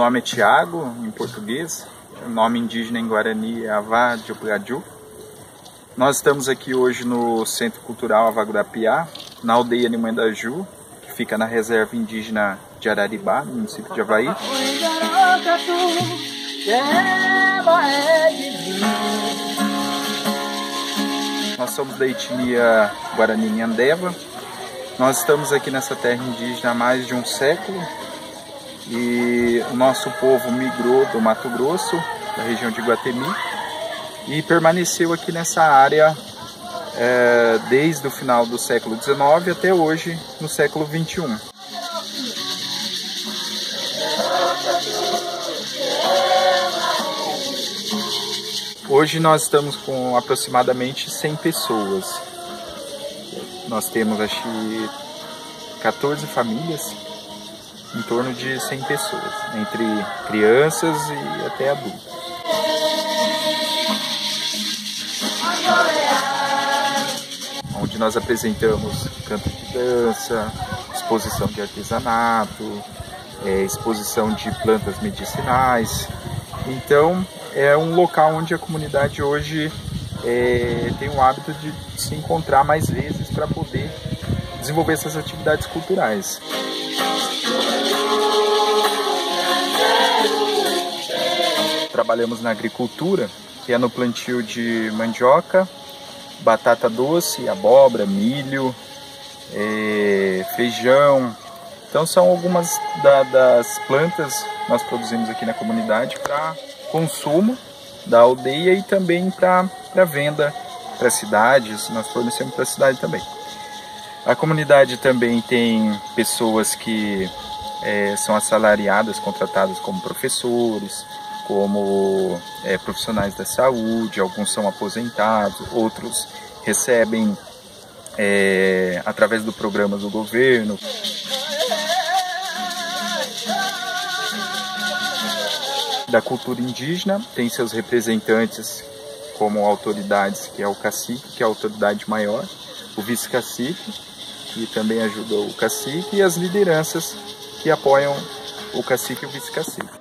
Nome é Tiago, em português. O nome indígena em Guarani é Avá de Opugaju. Nós estamos aqui hoje no Centro Cultural Avagurapiá, na aldeia Nimandaju, que fica na reserva indígena de Araribá, no município de Havaí. Nós somos da etnia Guarani Nhandeva. Nós estamos aqui nessa terra indígena há mais de um século e o nosso povo migrou do Mato Grosso, da região de Guatemi, e permaneceu aqui nessa área é, desde o final do século XIX até hoje, no século XXI. Hoje nós estamos com aproximadamente 100 pessoas. Nós temos acho que 14 famílias, em torno de 100 pessoas, entre crianças e até adultos. Onde nós apresentamos canto de dança, exposição de artesanato, é, exposição de plantas medicinais. Então, é um local onde a comunidade hoje é, tem o hábito de se encontrar mais vezes para poder desenvolver essas atividades culturais. Trabalhamos na agricultura, que é no plantio de mandioca, batata doce, abóbora, milho, é, feijão. Então são algumas da, das plantas que nós produzimos aqui na comunidade para consumo da aldeia e também para venda para cidades, nós fornecemos para a cidade também. A comunidade também tem pessoas que é, são assalariadas, contratadas como professores, como é, profissionais da saúde, alguns são aposentados, outros recebem é, através do programa do governo. da cultura indígena, tem seus representantes como autoridades, que é o cacique, que é a autoridade maior, o vice-cacique, que também ajuda o cacique, e as lideranças que apoiam o cacique e o vice-cacique.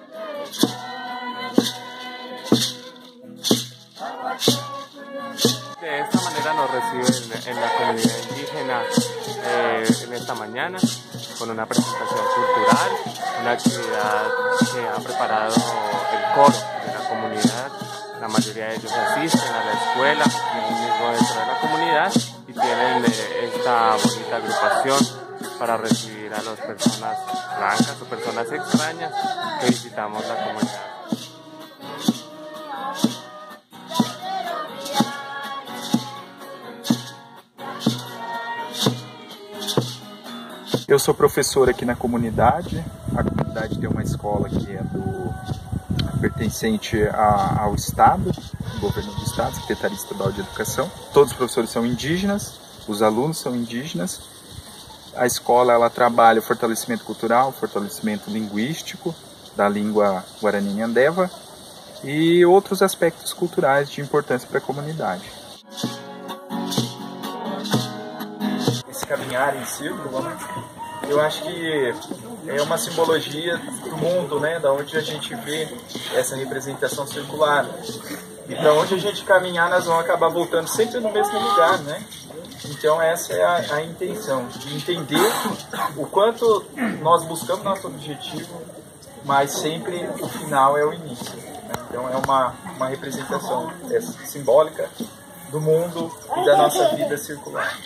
Nos reciben en la comunidad indígena eh, en esta mañana con una presentación cultural, una actividad que ha preparado el coro de la comunidad. La mayoría de ellos asisten a la escuela, mismo dentro de la comunidad y tienen eh, esta bonita agrupación para recibir a las personas blancas o personas extrañas que visitamos la comunidad. Eu sou professor aqui na comunidade. A comunidade tem uma escola que é do pertencente a, ao Estado, governo do Estado, Secretaria Estadual de Educação. Todos os professores são indígenas, os alunos são indígenas. A escola ela trabalha o fortalecimento cultural, fortalecimento linguístico da língua guarani andeva e outros aspectos culturais de importância para a comunidade. Esse caminhar em círculo, né? Eu acho que é uma simbologia do mundo, né, da onde a gente vê essa representação circular. E para onde a gente caminhar, nós vamos acabar voltando sempre no mesmo lugar, né? Então essa é a, a intenção, de entender o quanto nós buscamos nosso objetivo, mas sempre o final é o início. Né? Então é uma, uma representação é, simbólica do mundo e da nossa vida circular.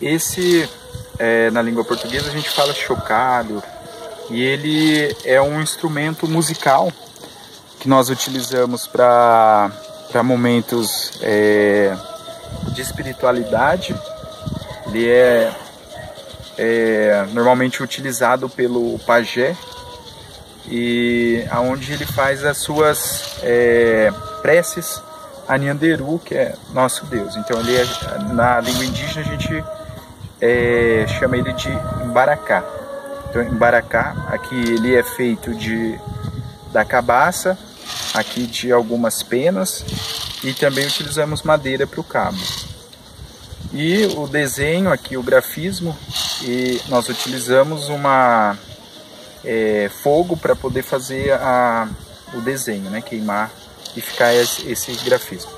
Esse, é, na língua portuguesa, a gente fala chocalho, e ele é um instrumento musical que nós utilizamos para momentos é, de espiritualidade. Ele é, é, normalmente utilizado pelo pajé e aonde ele faz as suas é, preces a Nyanderu, que é nosso Deus. Então ele é, na língua indígena a gente é, chama ele de embaracá. Então, embaracá, aqui ele é feito de da cabaça, aqui de algumas penas e também utilizamos madeira para o cabo. E o desenho aqui, o grafismo, e nós utilizamos uma é, fogo para poder fazer a, o desenho, né? queimar e ficar esse, esse grafismo.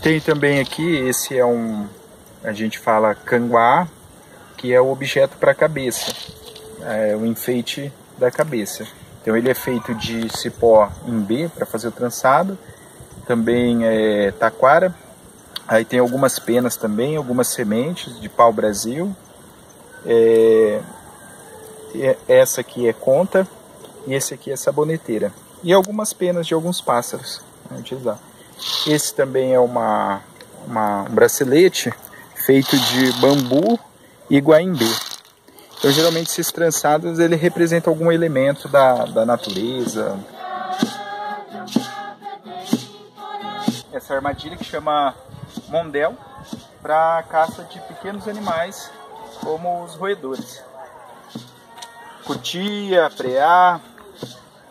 Tem também aqui, esse é um, a gente fala canguá, que é o objeto para a cabeça, é o enfeite da cabeça. Então ele é feito de cipó em B para fazer o trançado, também é taquara, aí tem algumas penas também, algumas sementes de pau Brasil, é, essa aqui é conta e esse aqui é saboneteira. E algumas penas de alguns pássaros. Né. Esse também é uma, uma, um bracelete feito de bambu e guaimbê. Então, geralmente, esses trançados ele representam algum elemento da, da natureza. Essa armadilha que chama mondel para caça de pequenos animais como os roedores. Cutia, preá,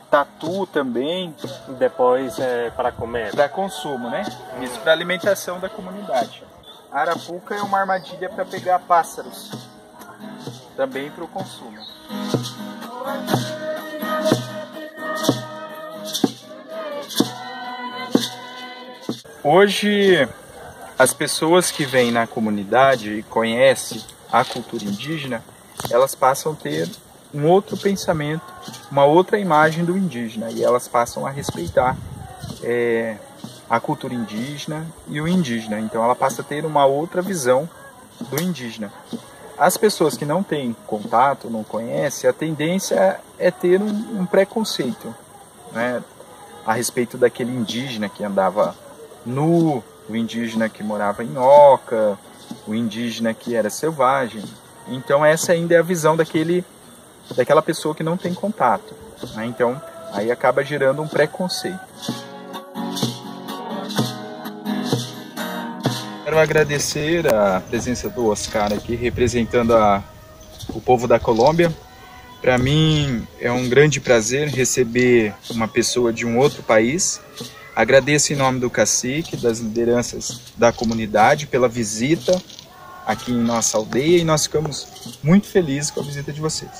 tatu também. Depois é para comer. Para consumo, né? Isso para alimentação da comunidade. Arapuca é uma armadilha para pegar pássaros. Também para o consumo. Hoje, as pessoas que vêm na comunidade e conhecem a cultura indígena, elas passam a ter um outro pensamento, uma outra imagem do indígena e elas passam a respeitar é, a cultura indígena e o indígena. Então ela passa a ter uma outra visão do indígena. As pessoas que não têm contato, não conhecem, a tendência é ter um, um preconceito né, a respeito daquele indígena que andava nu, o indígena que morava em oca, o indígena que era selvagem. Então essa ainda é a visão daquele daquela pessoa que não tem contato. Né? Então, aí acaba gerando um preconceito. Quero agradecer a presença do Oscar aqui, representando a, o povo da Colômbia. Para mim é um grande prazer receber uma pessoa de um outro país. Agradeço em nome do cacique, das lideranças da comunidade pela visita aqui em nossa aldeia e nós ficamos muito felizes com a visita de vocês.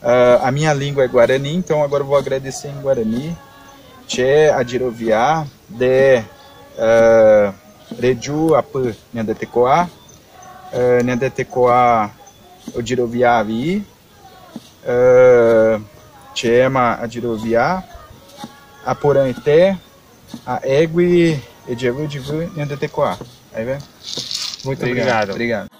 Uh, a minha língua é Guarani, então agora vou agradecer em Guarani. Tchê adirovia de uh, reju ap nyandatekoa, uh, nyandatekoa odirovia avi, uh, tchema adirovia, eté, a egui ediagu divu nyandatekoa. Aí, Muito obrigado. Obrigado.